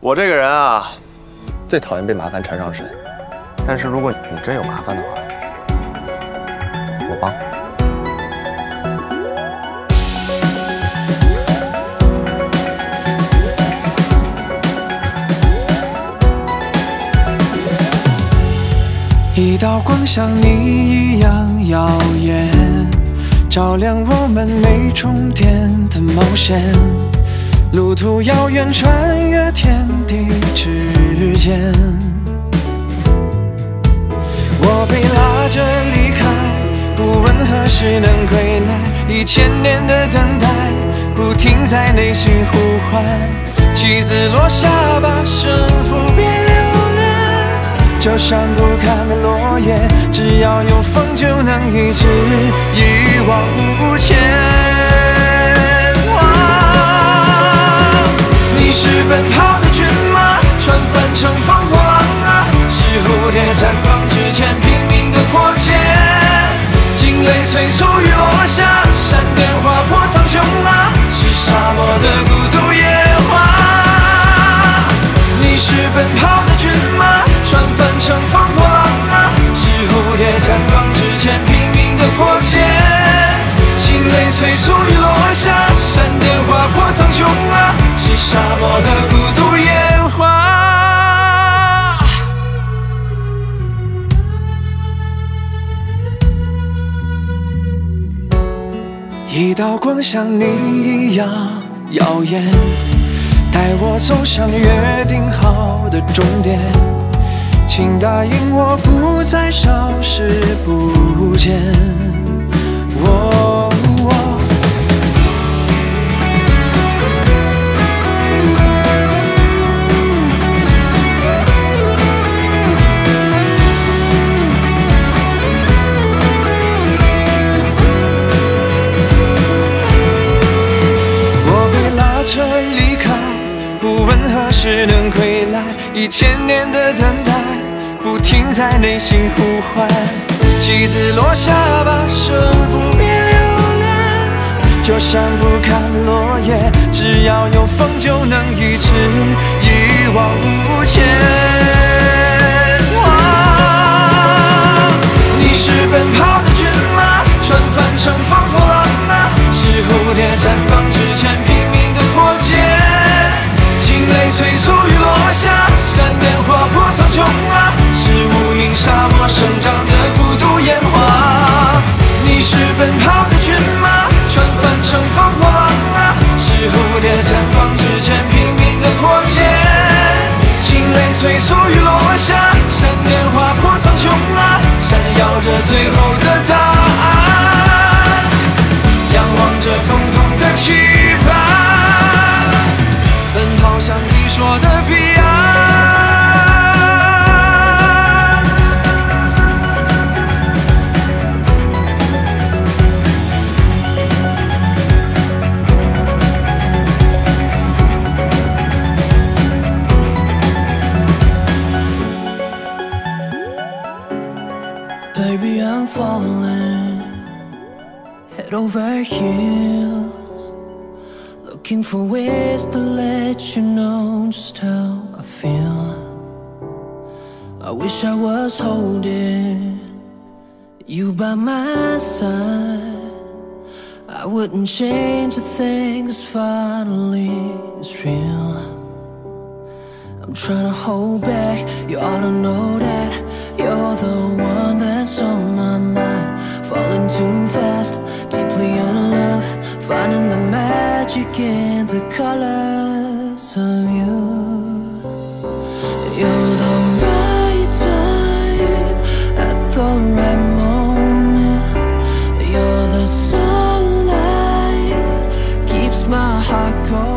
我这个人啊，最讨厌被麻烦缠上身。但是如果你真有麻烦的话，我帮。一道光像你一样耀眼，照亮我们没终点的冒险。路途遥远，穿越天地之间。我被拉着离开，不问何时能归来。一千年的等待，不停在内心呼唤。棋子落下，吧胜负别留恋。就像不堪的落叶，只要有风就能一直一往无前。是奔跑的骏马，穿翻乘风破浪啊！是蝴蝶绽放之前拼命的破茧，惊雷催促雨落下，闪电划破苍穹啊！是沙漠的沙漠的孤独烟花，一道光像你一样耀眼，带我走向约定好的终点。请答应我，不再消失不见。我。一千年的等待，不停在内心呼唤。棋子落下，吧胜负别留恋。就像不堪落叶，只要有风就能一直一往无前。惊雷 Baby, I'm falling head over heels. Looking for ways to let you know just how I feel. I wish I was holding you by my side. I wouldn't change a thing, cause finally it's real. I'm trying to hold back, you ought to know that you're the one that's on my mind. Falling too fast, deeply in love. Finding the magic in the colors of you. You're the right time at the right moment. You're the sunlight, keeps my heart cold.